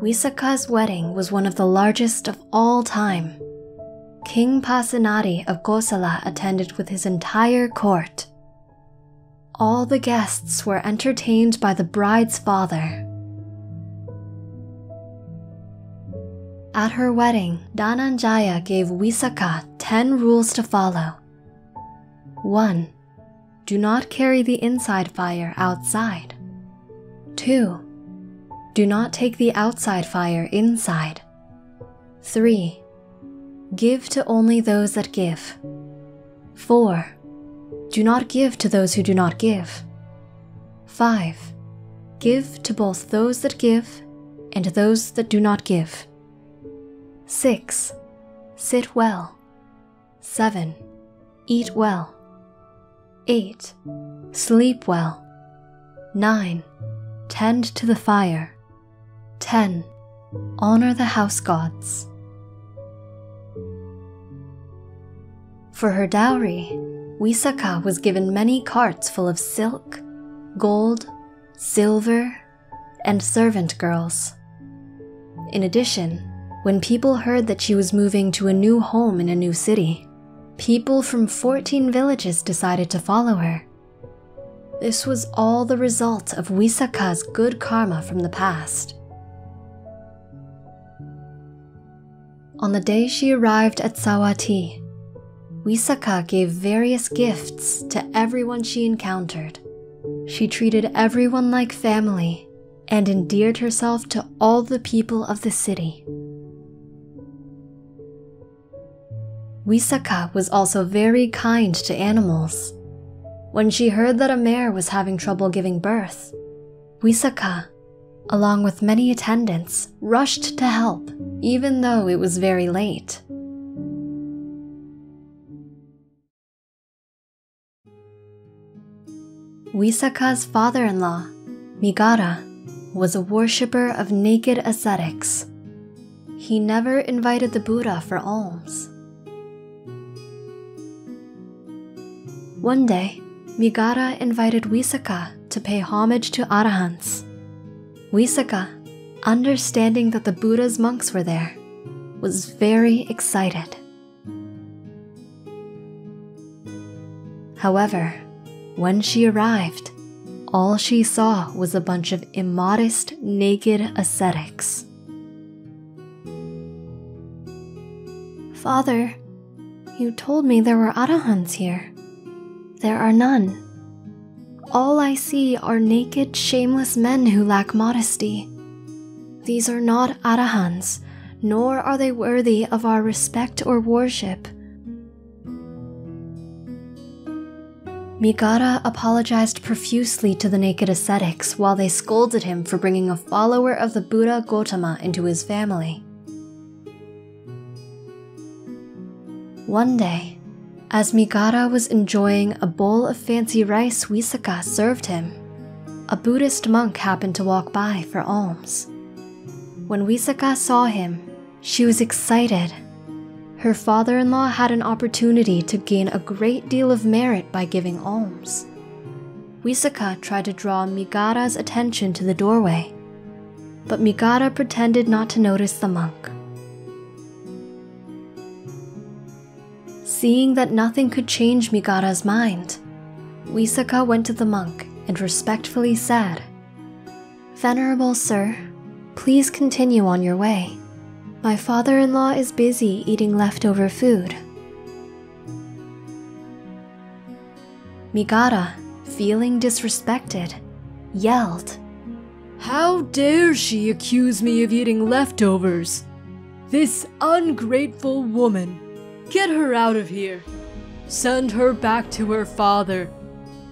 Visakha's wedding was one of the largest of all time. King Pasenadi of Kosala attended with his entire court. All the guests were entertained by the bride's father. At her wedding, Dananjaya gave Visakha 10 rules to follow. 1. Do not carry the inside fire outside. 2. Do not take the outside fire inside. 3. Give to only those that give. 4. Do not give to those who do not give. 5. Give to both those that give and those that do not give. 6. Sit well. 7. Eat well. 8. Sleep well. 9. Tend to the fire. 10. Honor the house gods. For her dowry, Visakha was given many carts full of silk, gold, silver, and servant girls. In addition, when people heard that she was moving to a new home in a new city, people from 14 villages decided to follow her. This was all the result of Visakha's good karma from the past. On the day she arrived at Savatthi, Visakha gave various gifts to everyone she encountered. She treated everyone like family and endeared herself to all the people of the city. Visakha was also very kind to animals. When she heard that a mare was having trouble giving birth, Visakha, along with many attendants, rushed to help, even though it was very late. Visakha's father in law, Migara, was a worshipper of naked ascetics. He never invited the Buddha for alms. One day, Migara invited Visakha to pay homage to Arahants. Visakha, understanding that the Buddha's monks were there, was very excited. However, when she arrived, all she saw was a bunch of immodest, naked ascetics. Father, you told me there were arahants here. There are none. All I see are naked, shameless men who lack modesty. These are not arahants, nor are they worthy of our respect or worship. Migara apologized profusely to the naked ascetics while they scolded him for bringing a follower of the Buddha Gotama into his family. One day, as Migara was enjoying a bowl of fancy rice Visakha served him, a Buddhist monk happened to walk by for alms. When Visakha saw him, she was excited. Her father in law had an opportunity to gain a great deal of merit by giving alms. Visakha tried to draw Migara's attention to the doorway, but Migara pretended not to notice the monk. Seeing that nothing could change Migara's mind, Visakha went to the monk and respectfully said, Venerable sir, please continue on your way. My father in law is busy eating leftover food. Migara, feeling disrespected, yelled, How dare she accuse me of eating leftovers? This ungrateful woman! Get her out of here. Send her back to her father.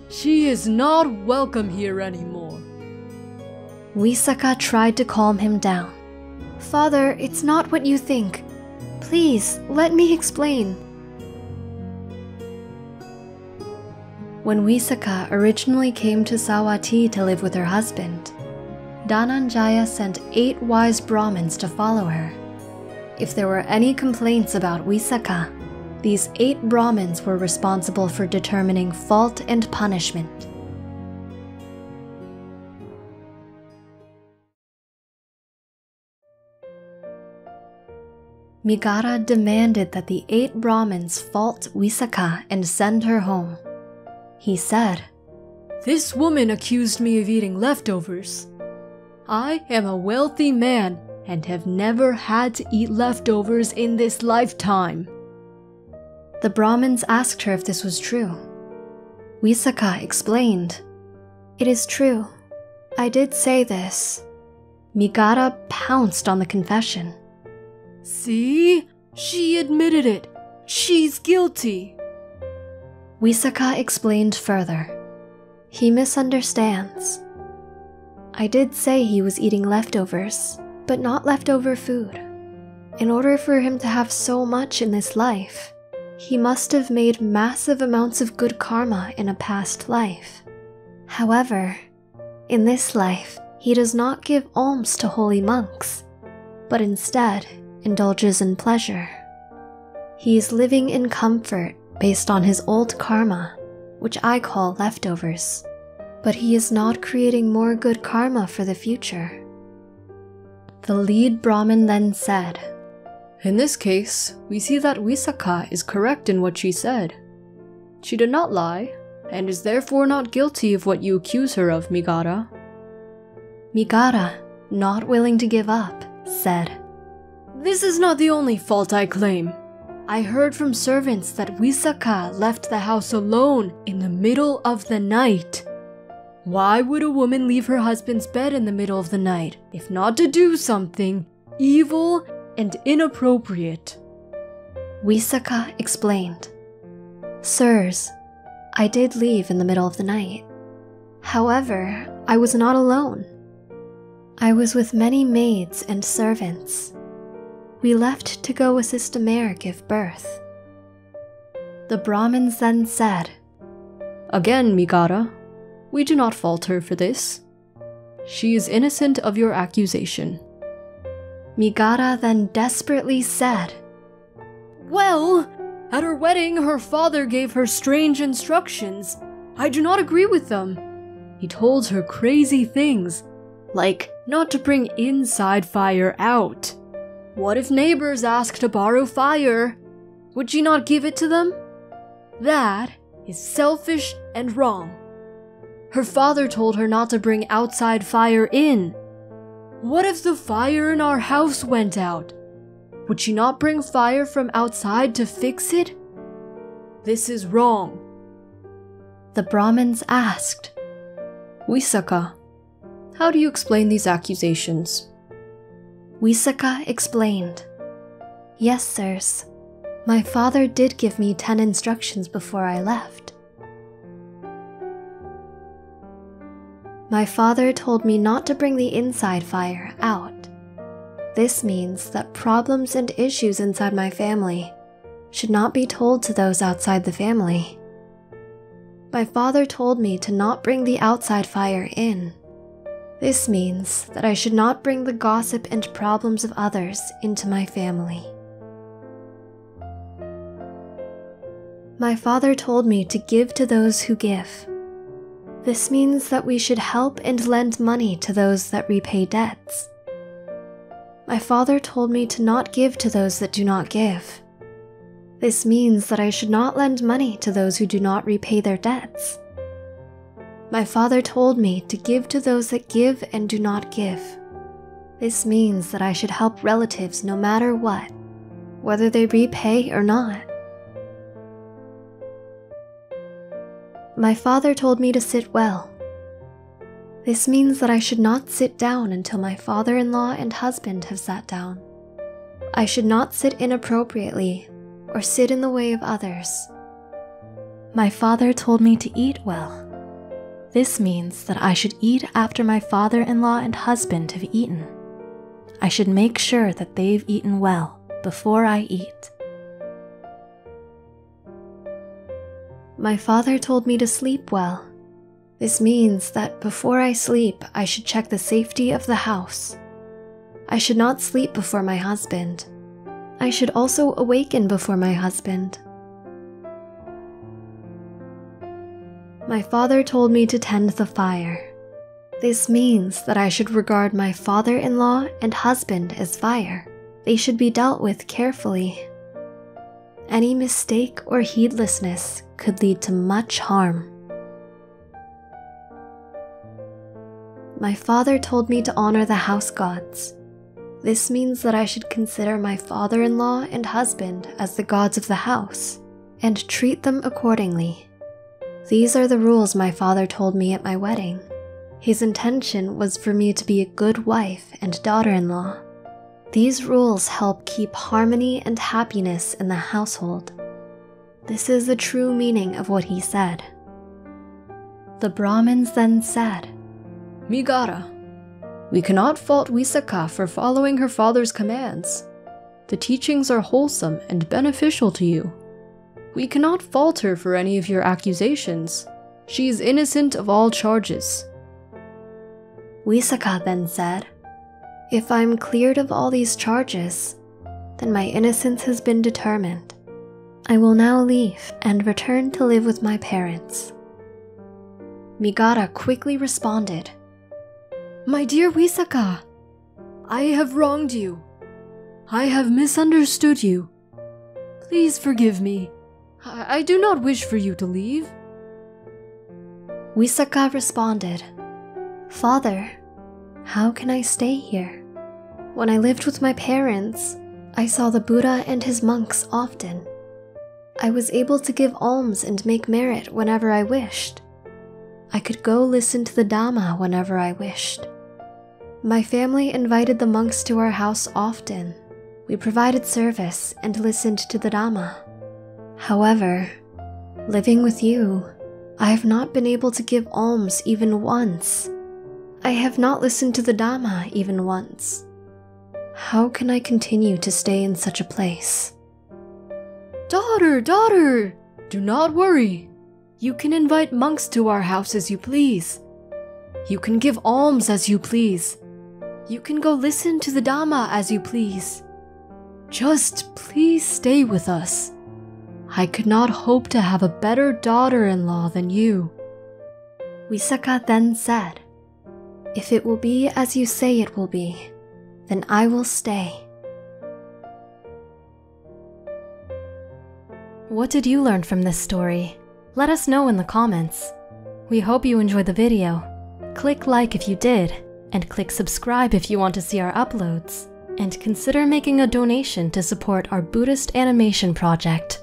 She is not welcome here anymore. Visakha tried to calm him down. Father, it's not what you think. Please, let me explain. When Visakha originally came to Savatthi to live with her husband, Dananjaya sent eight wise Brahmins to follow her. If there were any complaints about Visakha, these eight Brahmins were responsible for determining fault and punishment. Migara demanded that the eight Brahmins fault Visakha and send her home. He said, This woman accused me of eating leftovers. I am a wealthy man and have never had to eat leftovers in this lifetime. The Brahmins asked her if this was true. Visakha explained, It is true. I did say this. Migara pounced on the confession. See? She admitted it. She's guilty. Visakha explained further. He misunderstands. I did say he was eating leftovers, but not leftover food. In order for him to have so much in this life, he must have made massive amounts of good karma in a past life. However, in this life, he does not give alms to holy monks, but instead indulges in pleasure. He is living in comfort based on his old karma, which I call leftovers, but he is not creating more good karma for the future. The lead Brahmin then said, In this case, we see that Visakha is correct in what she said. She did not lie, and is therefore not guilty of what you accuse her of, Migara. Migara, not willing to give up, said, This is not the only fault I claim. I heard from servants that Visakha left the house alone in the middle of the night. Why would a woman leave her husband's bed in the middle of the night if not to do something evil and inappropriate? Visakha explained, Sirs, I did leave in the middle of the night. However, I was not alone. I was with many maids and servants. We left to go assist a mare give birth. The Brahmins then said, Again, Migara, we do not fault her for this. She is innocent of your accusation. Migara then desperately said, Well, at her wedding, her father gave her strange instructions. I do not agree with them. He told her crazy things, like not to bring inside fire out. What if neighbors ask to borrow fire? Would she not give it to them? That is selfish and wrong. Her father told her not to bring outside fire in. What if the fire in our house went out? Would she not bring fire from outside to fix it? This is wrong. The Brahmins asked, Visakha, how do you explain these accusations? Visakha explained, Yes, sirs. My father did give me ten instructions before I left. My father told me not to bring the inside fire out. This means that problems and issues inside my family should not be told to those outside the family. My father told me to not bring the outside fire in. This means that I should not bring the gossip and problems of others into my family. My father told me to give to those who give. This means that we should help and lend money to those that repay debts. My father told me to not give to those that do not give. This means that I should not lend money to those who do not repay their debts. My father told me to give to those that give and do not give. This means that I should help relatives no matter what, whether they repay or not. My father told me to sit well. This means that I should not sit down until my father in law and husband have sat down. I should not sit inappropriately or sit in the way of others. My father told me to eat well. This means that I should eat after my father in law and husband have eaten. I should make sure that they've eaten well before I eat. My father told me to sleep well. This means that before I sleep, I should check the safety of the house. I should not sleep before my husband. I should also awaken before my husband. My father told me to tend the fire. This means that I should regard my father in law and husband as fire. they should be dealt with carefully. Any mistake or heedlessness could lead to much harm. My father told me to honor the house gods. This means that I should consider my father in law and husband as the gods of the house and treat them accordingly. These are the rules my father told me at my wedding. His intention was for me to be a good wife and daughter in law. These rules help keep harmony and happiness in the household. This is the true meaning of what he said. The Brahmins then said, Migara, we cannot fault Visakha for following her father's commands. The teachings are wholesome and beneficial to you. We cannot fault her for any of your accusations. She is innocent of all charges. Visakha then said, If I'm cleared of all these charges, then my innocence has been determined. I will now leave and return to live with my parents. Migara quickly responded, My dear Visakha, I have wronged you. I have misunderstood you. Please forgive me. I, I do not wish for you to leave. Visakha responded, Father, how can I stay here? When I lived with my parents, I saw the Buddha and his monks often. I was able to give alms and make merit whenever I wished. I could go listen to the Dhamma whenever I wished. My family invited the monks to our house often. We provided service and listened to the Dhamma. However, living with you, I have not been able to give alms even once. I have not listened to the Dhamma even once. How can I continue to stay in such a place? Daughter, daughter, do not worry. You can invite monks to our house as you please. You can give alms as you please. You can go listen to the Dhamma as you please. Just please stay with us. I could not hope to have a better daughter in law than you. Visakha then said, If it will be as you say it will be, then I will stay. What did you learn from this story? Let us know in the comments. We hope you enjoyed the video. Click like if you did, and click subscribe if you want to see our uploads. And consider making a donation to support our Buddhist animation project.